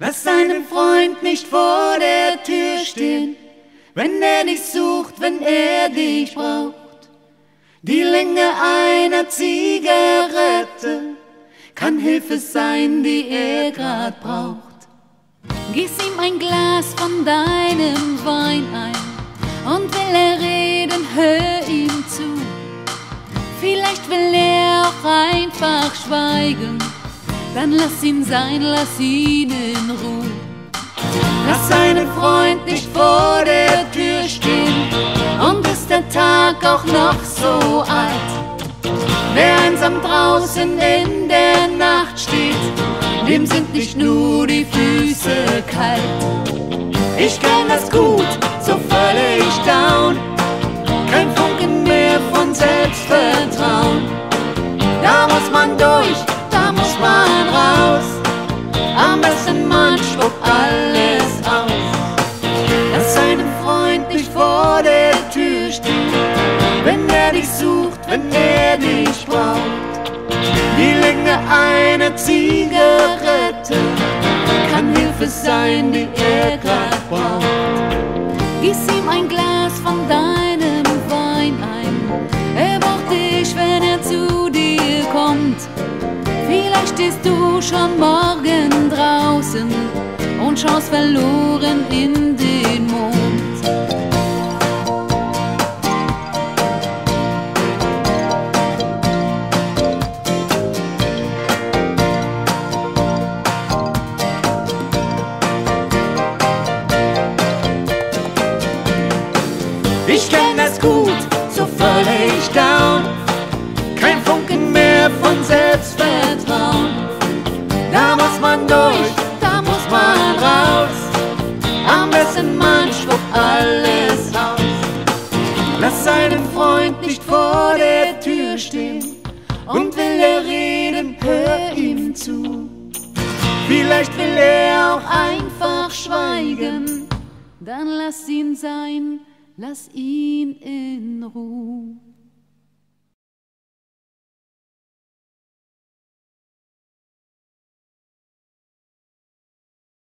Lass deinen Freund nicht vor der Tür stehen, wenn er dich sucht, wenn er dich braucht. Die Länge einer Zigarette kann Hilfe sein, die er grad braucht. Gieß ihm ein Glas von deinem Wein ein und will er reden, hör ihm zu. Vielleicht will er auch einfach schweigen dann lass ihn sein, lass ihn in Ruhe. Lass seinen Freund nicht vor der Tür stehen und ist der Tag auch noch so alt. Wer einsam draußen in der Nacht steht, dem sind nicht nur die Füße kalt. Ich kenn das gut, so ich down. Kein Funken mehr von Selbstvertrauen. Einer Zigarette kann Hilfe sein, die er grad braucht. Gieß ihm ein Glas von deinem Wein ein. Er braucht dich, wenn er zu dir kommt. Vielleicht stehst du schon morgen draußen und schaust verloren Ich kenn das gut, so ich down. Kein Funken mehr von Selbstvertrauen. Da muss man durch, da muss man raus. Am besten man spuckt alles aus. Lass seinen Freund nicht vor der Tür stehen. Und will er reden, hör ihm zu. Vielleicht will er auch einfach schweigen. Dann lass ihn sein lass ihn in.